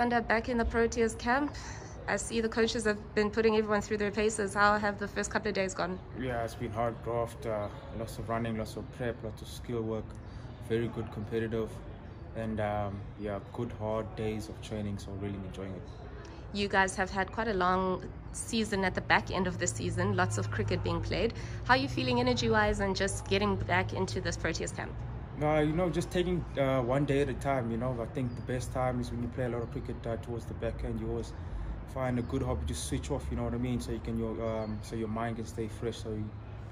Back in the Proteas camp, I see the coaches have been putting everyone through their paces. How have the first couple of days gone? Yeah, it's been hard graft, uh, lots of running, lots of prep, lots of skill work, very good competitive, and um, yeah, good hard days of training. So really enjoying it. You guys have had quite a long season at the back end of the season, lots of cricket being played. How are you feeling energy-wise and just getting back into this Proteas camp? Uh, you know, just taking uh, one day at a time. You know, I think the best time is when you play a lot of cricket uh, towards the back end. You always find a good hobby, just switch off. You know what I mean? So you can your um, so your mind can stay fresh. So you,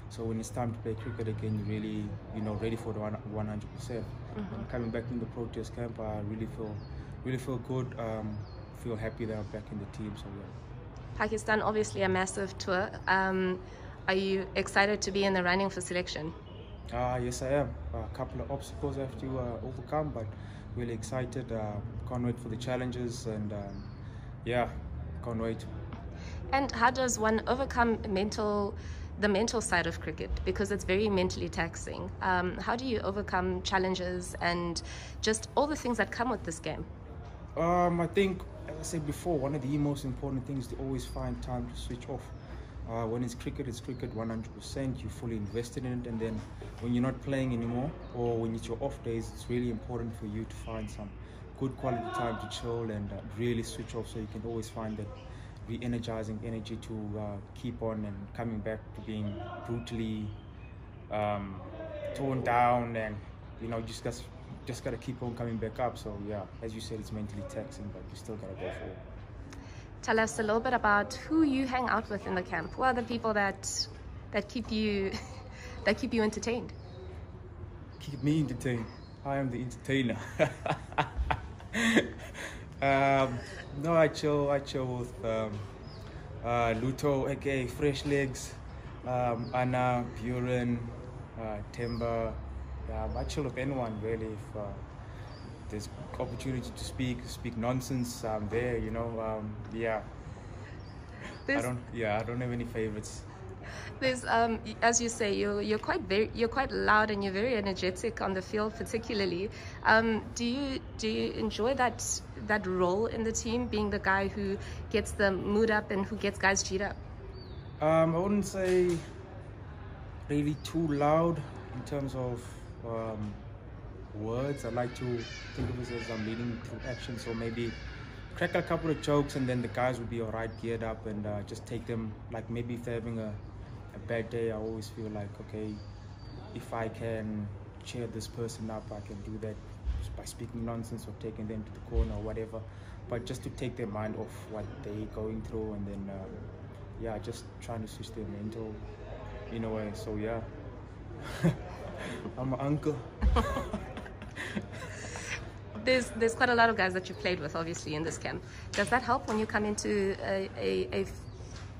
so when it's time to play cricket again, you're really you know ready for the one hundred percent. Mm-hmm. Coming back in the Proteas camp, I really feel really feel good. Um, feel happy that I'm back in the team. So yeah. Pakistan, obviously a massive tour. Um, are you excited to be in the running for selection? Uh, yes, I am. A couple of obstacles I have to uh, overcome, but really excited. Uh, can't wait for the challenges, and um, yeah, can't wait. And how does one overcome mental, the mental side of cricket because it's very mentally taxing? Um, how do you overcome challenges and just all the things that come with this game? Um, I think, as I said before, one of the most important things is to always find time to switch off. Uh, when it's cricket, it's cricket 100%. You're fully invested in it, and then when you're not playing anymore, or when it's your off days, it's really important for you to find some good quality time to chill and uh, really switch off, so you can always find that re-energizing energy to uh, keep on and coming back to being brutally um, torn down, and you know just just gotta keep on coming back up. So yeah, as you said, it's mentally taxing, but you still gotta go for it tell us a little bit about who you hang out with in the camp. Who are the people that that keep you that keep you entertained? Keep me entertained. I am the entertainer. um, no, I chill. I chill with um, uh, Lutho, aka Fresh Legs, um, Anna, Beuran, uh, Timber. Yeah, I chill with anyone really. If, uh, there's opportunity to speak, speak nonsense, I'm there, you know. Um, yeah. There's, I don't. Yeah, I don't have any favorites. There's, um, as you say, you're you're quite very you're quite loud and you're very energetic on the field, particularly. Um, do you do you enjoy that that role in the team, being the guy who gets the mood up and who gets guys cheat up? Um, I wouldn't say really too loud in terms of um, words. I like to think of it as I'm leading through action. So maybe crack a couple of jokes and then the guys will be all right, geared up, and uh, just take them. Like maybe if they're having a, a bad day, I always feel like, okay, if I can cheer this person up, I can do that by speaking nonsense or taking them to the corner or whatever. But just to take their mind off what they're going through and then, uh, yeah, just trying to switch their mental in a way. So, yeah. I'm an uncle. there's there's quite a lot of guys that you've played with, obviously, in this camp. Does that help when you come into a, a, a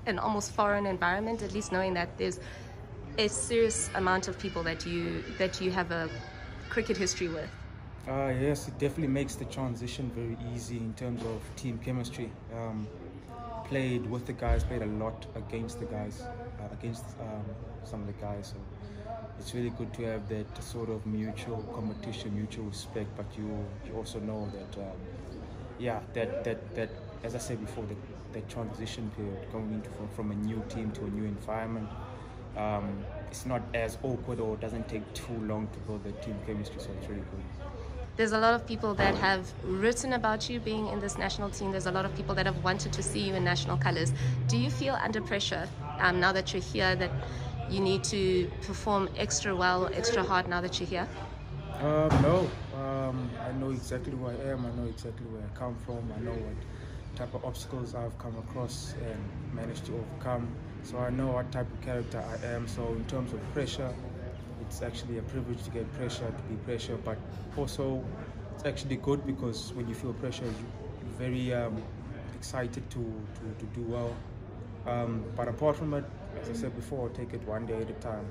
an almost foreign environment? At least knowing that there's a serious amount of people that you that you have a cricket history with. Uh, yes, it definitely makes the transition very easy in terms of team chemistry. Um, played with the guys, played a lot against the guys, uh, against um, some of the guys. So it's really good to have that sort of mutual competition, mutual respect. But you you also know that um, yeah, that that that as I said before, the, that transition period going into from, from a new team to a new environment. Um, it's not as awkward or doesn't take too long to build the team chemistry, so it's really good. There's a lot of people that have written about you being in this national team. There's a lot of people that have wanted to see you in national colors. Do you feel under pressure um, now that you're here that you need to perform extra well, extra hard now that you're here? Um, no, um, I know exactly who I am. I know exactly where I come from. I know what type of obstacles I've come across and managed to overcome. So I know what type of character I am. So in terms of pressure, it's actually a privilege to get pressure, to be pressure, but also it's actually good because when you feel pressure, you're very um, excited to, to, to do well. Um, but apart from it, as I said before, take it one day at a time.